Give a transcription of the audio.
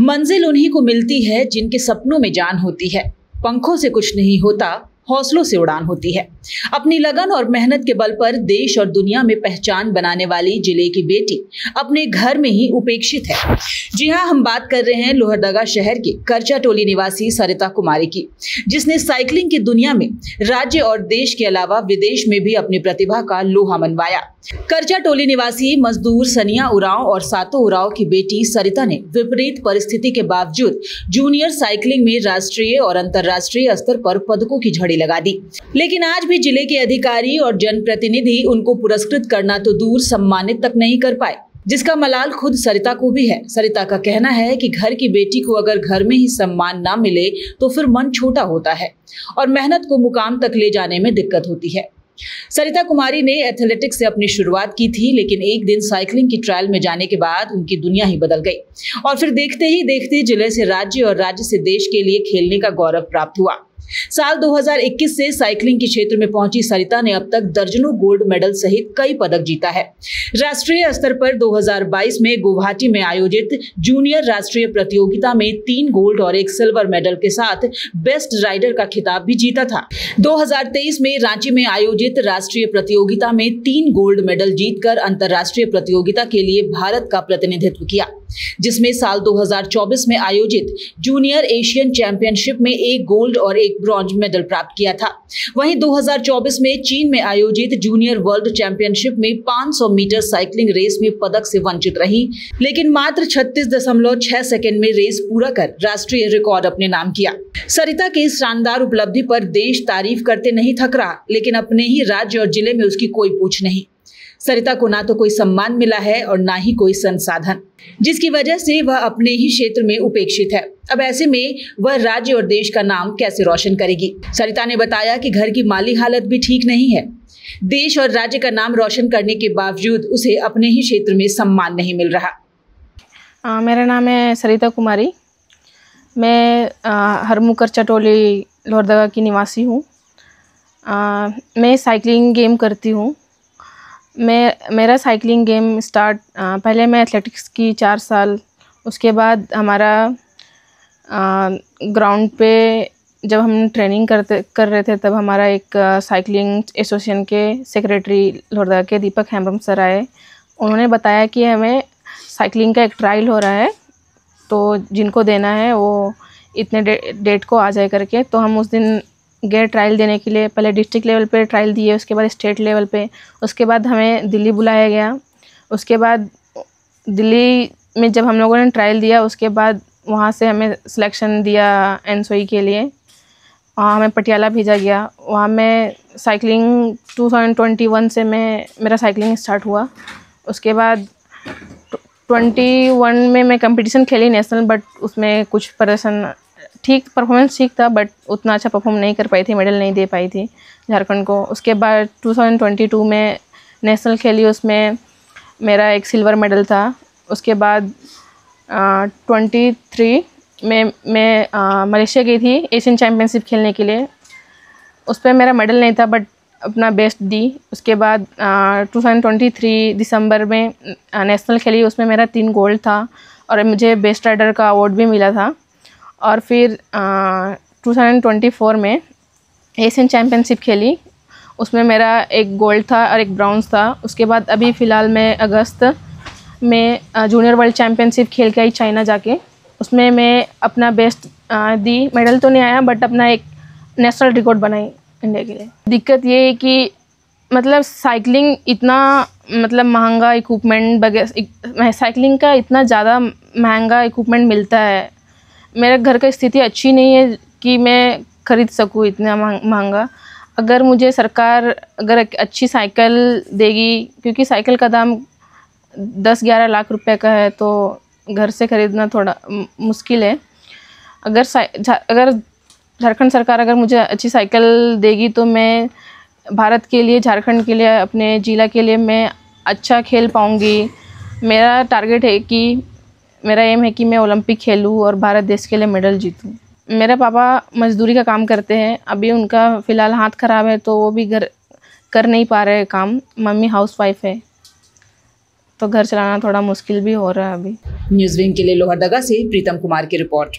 मंजिल उन्हीं को मिलती है जिनके सपनों में जान होती है। पंखों से कुछ नहीं होता हौसलों से उड़ान होती है। अपनी लगन और मेहनत के बल पर देश और दुनिया में पहचान बनाने वाली ज़िले की बेटी अपने घर में ही उपेक्षित है। जी हाँ हम बात कर रहे हैं लोहरदगा शहर की करचा टोली निवासी सरिता कुमारी की, जिसने साइकिलिंग की दुनिया में राज्य और देश के अलावा विदेश में भी अपनी प्रतिभा का लोहा मनवाया। करचा टोली निवासी मजदूर सनिया उराव और सातो उराव की बेटी सरिता ने विपरीत परिस्थिति के बावजूद जूनियर साइकिलिंग में राष्ट्रीय और अंतर्राष्ट्रीय स्तर पर पदकों की झड़ी लगा दी। लेकिन आज भी ज़िले के अधिकारी और जनप्रतिनिधि उनको पुरस्कृत करना तो दूर सम्मानित तक नहीं कर पाए, जिसका मलाल खुद सरिता को भी है। सरिता का कहना है कि घर की बेटी को अगर घर में ही सम्मान ना मिले तो फिर मन छोटा होता है और मेहनत को मुकाम तक ले जाने में दिक्कत होती है। सरिता कुमारी ने एथलेटिक्स से अपनी शुरुआत की थी, लेकिन एक दिन साइकिलिंग की ट्रायल में जाने के बाद उनकी दुनिया ही बदल गई और फिर देखते ही देखते ज़िले से राज्य और राज्य से देश के लिए खेलने का गौरव प्राप्त हुआ। साल 2021 से साइकिलिंग के क्षेत्र में पहुँची सरिता ने अब तक दर्जनों गोल्ड मेडल सहित कई पदक जीता है। राष्ट्रीय स्तर पर 2022 में गुवाहाटी में आयोजित जूनियर राष्ट्रीय प्रतियोगिता में तीन गोल्ड और एक सिल्वर मेडल के साथ बेस्ट राइडर का खिताब भी जीता था। 2023 में रांची में आयोजित राष्ट्रीय प्रतियोगिता में तीन गोल्ड मेडल जीतकर अंतर्राष्ट्रीय प्रतियोगिता के लिए भारत का प्रतिनिधित्व किया, जिसमें साल 2024 में आयोजित जूनियर एशियन चैंपियनशिप में एक गोल्ड और एक ब्रॉन्ज मेडल प्राप्त किया था। वहीं 2024 में चीन में आयोजित जूनियर वर्ल्ड चैंपियनशिप में 500 मीटर साइकिलिंग रेस में पदक से वंचित रही। लेकिन मात्र छत्तीस दशमलव छह सेकेंड में रेस पूरा कर राष्ट्रीय रिकॉर्ड अपने नाम किया। सरिता की इस शानदार उपलब्धि पर देश तारीफ़ करते नहीं थक रहा, लेकिन अपने ही राज्य और ज़िले में उसकी कोई पूछ नहीं। सरिता को ना तो कोई सम्मान मिला है और ना ही कोई संसाधन जिसकी वजह से वह अपने ही क्षेत्र में उपेक्षित है। अब ऐसे में वह राज्य और देश का नाम कैसे रोशन करेगी? सरिता ने बताया कि घर की माली हालत भी ठीक नहीं है। देश और राज्य का नाम रोशन करने के बावजूद उसे अपने ही क्षेत्र में सम्मान नहीं मिल रहा। आ, मेरा नाम है सरिता कुमारी। मैं हरमुकर चटोली लोहरदगा की निवासी हूँ। मैं साइकिलिंग गेम करती हूँ। मैं, मेरा साइकिलिंग गेम स्टार्ट पहले मैं एथलेटिक्स की चार साल, उसके बाद हमारा ग्राउंड पे जब हम ट्रेनिंग करते, कर रहे थे, तब हमारा एक साइकिलिंग एसोसिएशन के सेक्रेटरी लोहरदगा के दीपक हेम्ब्रम सर आए। उन्होंने बताया कि हमें साइकिलिंग का एक ट्रायल हो रहा है तो जिनको देना है, वो इतने डेट को आ जाए करके तो हम उस दिन गए ट्रायल देने के लिए, पहले डिस्ट्रिक्ट लेवल पे ट्रायल दिए, उसके बाद स्टेट लेवल पे। उसके बाद हमें दिल्ली बुलाया गया। उसके बाद दिल्ली में जब हम लोगों ने ट्रायल दिया, उसके बाद वहाँ से हमें सिलेक्शन दिया एन के लिए। वहाँ हमें पटियाला भेजा गया। वहाँ मैं साइकिलिंग 2021 से मैं, मेरा साइकिलिंग स्टार्ट हुआ। उसके बाद ट्वेंटी वन में मैं कंपटीशन खेली नेशनल बट उसमें कुछ प्रदर्शन ठीक परफॉर्मेंस ठीक था बट उतना अच्छा परफॉर्म नहीं कर पाई थी मेडल नहीं दे पाई थी झारखंड को। उसके बाद 2022 में नेशनल खेली उसमें, मेरा एक सिल्वर मेडल था। उसके बाद ट्वेंटी थ्री में, मैं मलेशिया गई थी एशियन चैम्पियनशिप खेलने के लिए। उस पर मेरा मेडल नहीं था बट अपना बेस्ट दी उसके बाद टू थाउज़ेंड ट्वेंटी थ्री दिसंबर में नेशनल खेली। उसमें मेरा तीन गोल्ड था और मुझे बेस्ट राइडर का अवार्ड भी मिला था। और फिर टू थाउज़ेंड ट्वेंटी फोर में एशियन चैम्पियनशिप खेली। उसमें मेरा एक गोल्ड था और एक ब्राउन्स था। उसके बाद अभी फ़िलहाल मैं अगस्त में जूनियर वर्ल्ड चैम्पियनशिप खेल के आई चाइना जाके। उसमें मैं अपना बेस्ट दी। मेडल तो नहीं आया बट अपना एक नेशनल रिकॉर्ड बनाई इंडिया के लिए। दिक्कत ये है कि मतलब साइकिलिंग इतना मतलब महँगा इक्विपमेंट वगैरह साइकिलिंग का इतना ज़्यादा महँगा इक्विपमेंट मिलता है। मेरे घर का स्थिति अच्छी नहीं है कि मैं ख़रीद सकूँ इतना महँगा अगर मुझे सरकार अगर अच्छी साइकिल देगी, क्योंकि साइकिल का दाम दस ग्यारह लाख रुपए का है तो घर से ख़रीदना थोड़ा मुश्किल है। अगर अगर झारखंड सरकार अगर मुझे अच्छी साइकिल देगी तो मैं भारत के लिए, झारखंड के लिए, अपने ज़िला के लिए मैं अच्छा खेल पाऊँगी। मेरा टारगेट है कि मेरा एम है कि मैं ओलंपिक खेलूँ और भारत देश के लिए मेडल जीतूँ। मेरे पापा मज़दूरी का काम करते हैं। अभी उनका फ़िलहाल हाथ ख़राब है तो वो भी घर, कर नहीं पा रहे काम। मम्मी हाउस वाइफ है। तो घर चलाना थोड़ा मुश्किल भी हो रहा है अभी। न्यूज़ विंग के लिए लोहरदगा से प्रीतम कुमार की रिपोर्ट।